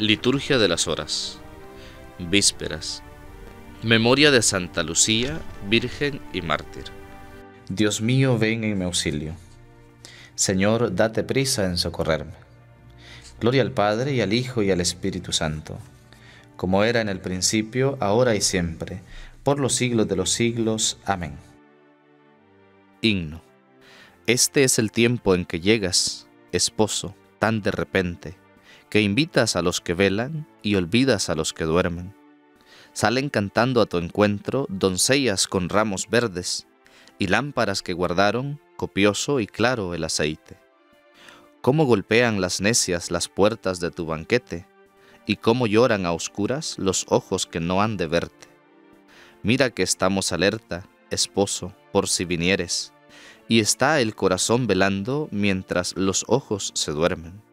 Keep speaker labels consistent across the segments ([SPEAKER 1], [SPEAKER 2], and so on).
[SPEAKER 1] Liturgia de las Horas. Vísperas. Memoria de Santa Lucía, Virgen y Mártir.
[SPEAKER 2] Dios mío, ven en mi auxilio. Señor, date prisa en socorrerme. Gloria al Padre y al Hijo y al Espíritu Santo, como era en el principio, ahora y siempre, por los siglos de los siglos. Amén.
[SPEAKER 1] Himno. Este es el tiempo en que llegas, esposo, tan de repente que invitas a los que velan y olvidas a los que duermen. Salen cantando a tu encuentro doncellas con ramos verdes y lámparas que guardaron copioso y claro el aceite. Cómo golpean las necias las puertas de tu banquete y cómo lloran a oscuras los ojos que no han de verte. Mira que estamos alerta, esposo, por si vinieres, y está el corazón velando mientras los ojos se duermen.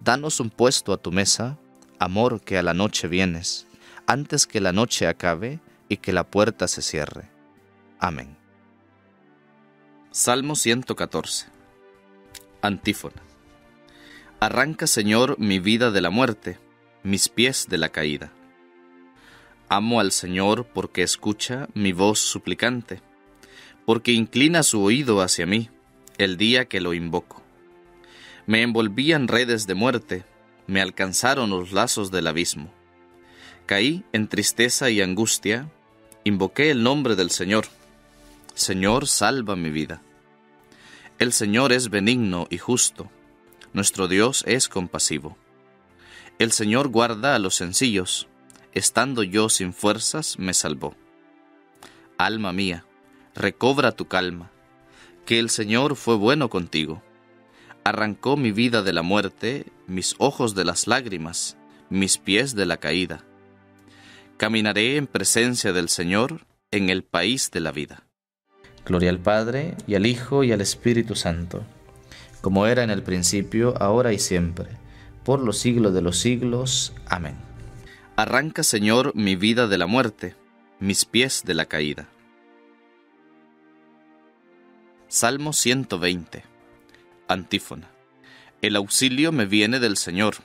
[SPEAKER 1] Danos un puesto a tu mesa, amor que a la noche vienes, antes que la noche acabe y que la puerta se cierre. Amén. Salmo 114. Antífona. Arranca, Señor, mi vida de la muerte, mis pies de la caída. Amo al Señor porque escucha mi voz suplicante, porque inclina su oído hacia mí el día que lo invoco. Me envolvían redes de muerte, me alcanzaron los lazos del abismo. Caí en tristeza y angustia, invoqué el nombre del Señor. Señor, salva mi vida. El Señor es benigno y justo, nuestro Dios es compasivo. El Señor guarda a los sencillos, estando yo sin fuerzas me salvó. Alma mía, recobra tu calma, que el Señor fue bueno contigo arrancó mi vida de la muerte, mis ojos de las lágrimas, mis pies de la caída. Caminaré en presencia del Señor en el país de la vida.
[SPEAKER 2] Gloria al Padre, y al Hijo, y al Espíritu Santo, como era en el principio, ahora y siempre, por los siglos de los siglos. Amén.
[SPEAKER 1] Arranca, Señor, mi vida de la muerte, mis pies de la caída. Salmo 120 Antífona. El auxilio me viene del Señor,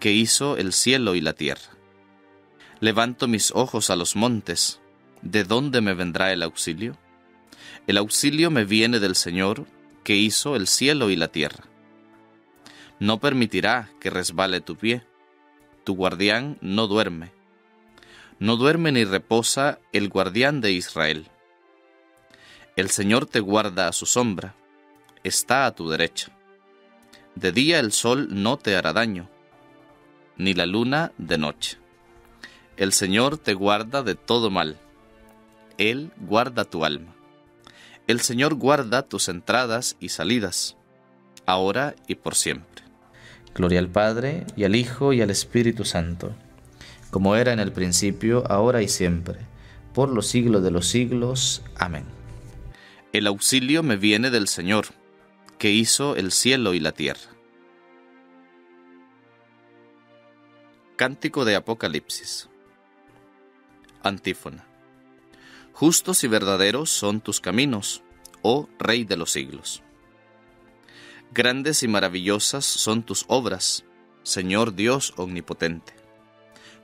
[SPEAKER 1] que hizo el cielo y la tierra. Levanto mis ojos a los montes, ¿de dónde me vendrá el auxilio? El auxilio me viene del Señor, que hizo el cielo y la tierra. No permitirá que resbale tu pie, tu guardián no duerme. No duerme ni reposa el guardián de Israel. El Señor te guarda a su sombra está a tu derecha. De día el sol no te hará daño, ni la luna de noche. El Señor te guarda de todo mal. Él guarda tu alma. El Señor guarda tus entradas y salidas, ahora y por siempre.
[SPEAKER 2] Gloria al Padre, y al Hijo, y al Espíritu Santo, como era en el principio, ahora y siempre, por los siglos de los siglos. Amén.
[SPEAKER 1] El auxilio me viene del Señor que hizo el cielo y la tierra. Cántico de Apocalipsis. Antífona. Justos y verdaderos son tus caminos, oh Rey de los siglos. Grandes y maravillosas son tus obras, Señor Dios omnipotente.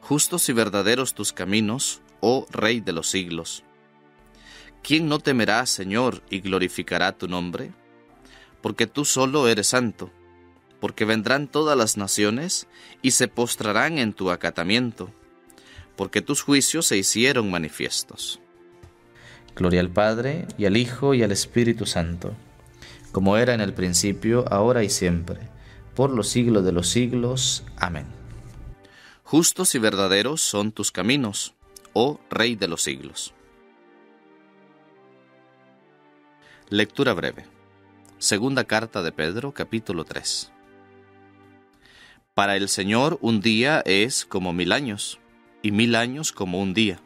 [SPEAKER 1] Justos y verdaderos tus caminos, oh Rey de los siglos. ¿Quién no temerá, Señor, y glorificará tu nombre? Porque tú solo eres santo, porque vendrán todas las naciones y se postrarán en tu acatamiento, porque tus juicios se hicieron manifiestos.
[SPEAKER 2] Gloria al Padre, y al Hijo, y al Espíritu Santo, como era en el principio, ahora y siempre, por los siglos de los siglos. Amén.
[SPEAKER 1] Justos y verdaderos son tus caminos, oh Rey de los siglos. Lectura breve. Segunda carta de Pedro, capítulo 3. Para el Señor un día es como mil años, y mil años como un día.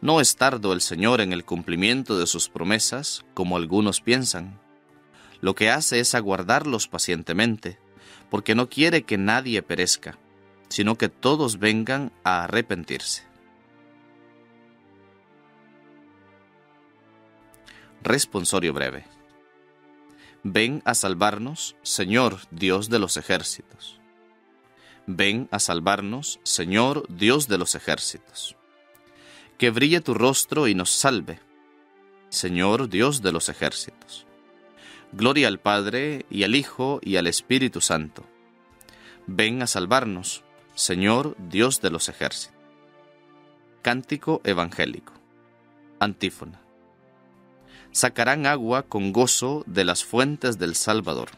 [SPEAKER 1] No es tardo el Señor en el cumplimiento de sus promesas, como algunos piensan. Lo que hace es aguardarlos pacientemente, porque no quiere que nadie perezca, sino que todos vengan a arrepentirse. Responsorio breve. Ven a salvarnos, Señor Dios de los ejércitos. Ven a salvarnos, Señor Dios de los ejércitos. Que brille tu rostro y nos salve, Señor Dios de los ejércitos. Gloria al Padre, y al Hijo, y al Espíritu Santo. Ven a salvarnos, Señor Dios de los ejércitos. Cántico Evangélico. Antífona. Sacarán agua con gozo de las fuentes del Salvador.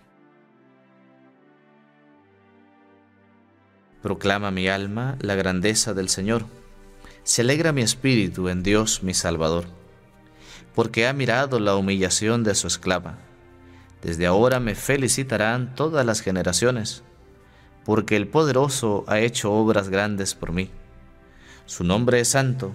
[SPEAKER 2] Proclama mi alma la grandeza del Señor. Se alegra mi espíritu en Dios mi Salvador, porque ha mirado la humillación de su esclava. Desde ahora me felicitarán todas las generaciones, porque el poderoso ha hecho obras grandes por mí. Su nombre es santo,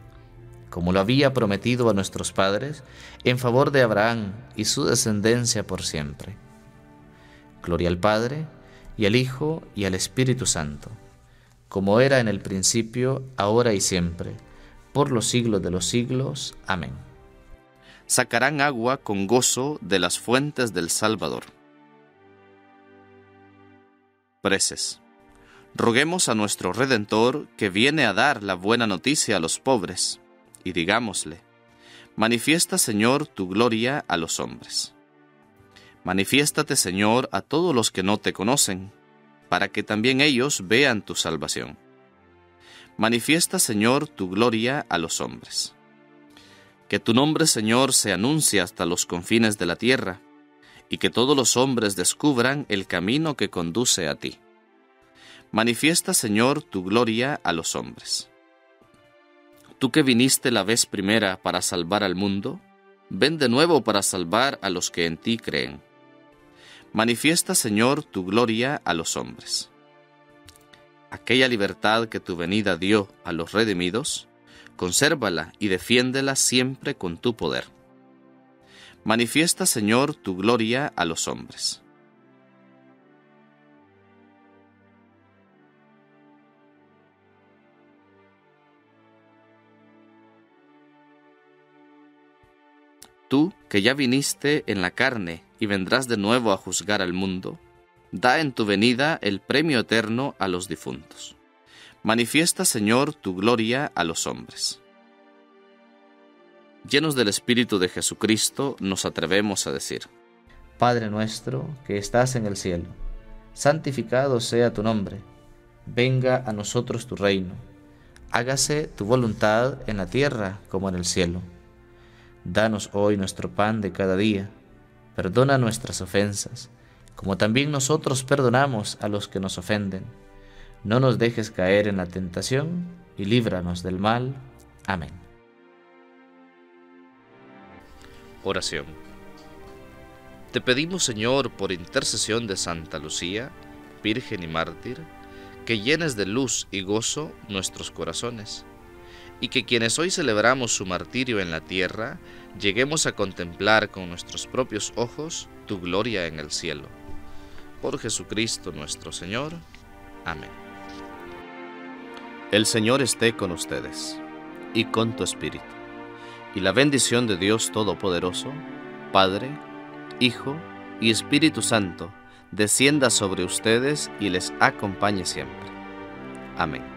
[SPEAKER 2] como lo había prometido a nuestros padres, en favor de Abraham y su descendencia por siempre. Gloria al Padre, y al Hijo, y al Espíritu Santo, como era en el principio, ahora y siempre, por los siglos de los siglos. Amén.
[SPEAKER 1] Sacarán agua con gozo de las fuentes del Salvador. Preces. Roguemos a nuestro Redentor que viene a dar la buena noticia a los pobres, y digámosle, Manifiesta Señor tu gloria a los hombres. Manifiéstate Señor a todos los que no te conocen, para que también ellos vean tu salvación Manifiesta, Señor, tu gloria a los hombres. Que tu nombre, Señor, se anuncie hasta los confines de la tierra, y que todos los hombres descubran el camino que conduce a ti. Manifiesta, Señor, tu gloria a los hombres. Tú que viniste la vez primera para salvar al mundo, ven de nuevo para salvar a los que en ti creen. Manifiesta, Señor, tu gloria a los hombres aquella libertad que tu venida dio a los redimidos, consérvala y defiéndela siempre con tu poder. Manifiesta, Señor, tu gloria a los hombres. Tú, que ya viniste en la carne y vendrás de nuevo a juzgar al mundo, da en tu venida el premio eterno a los difuntos. Manifiesta, Señor, tu gloria a los hombres. Llenos del Espíritu de Jesucristo, nos atrevemos a decir,
[SPEAKER 2] Padre nuestro que estás en el cielo, santificado sea tu nombre, venga a nosotros tu reino, hágase tu voluntad en la tierra como en el cielo. Danos hoy nuestro pan de cada día, perdona nuestras ofensas, como también nosotros perdonamos a los que nos ofenden. No nos dejes caer en la tentación y líbranos del mal. Amén.
[SPEAKER 1] Oración. Te pedimos, Señor, por intercesión de Santa Lucía, Virgen y Mártir, que llenes de luz y gozo nuestros corazones, y que quienes hoy celebramos su martirio en la tierra, lleguemos a contemplar con nuestros propios ojos tu gloria en el cielo por Jesucristo nuestro Señor. Amén. El Señor esté con ustedes y con tu espíritu. Y la bendición de Dios Todopoderoso, Padre, Hijo y Espíritu Santo, descienda sobre ustedes y les acompañe siempre. Amén.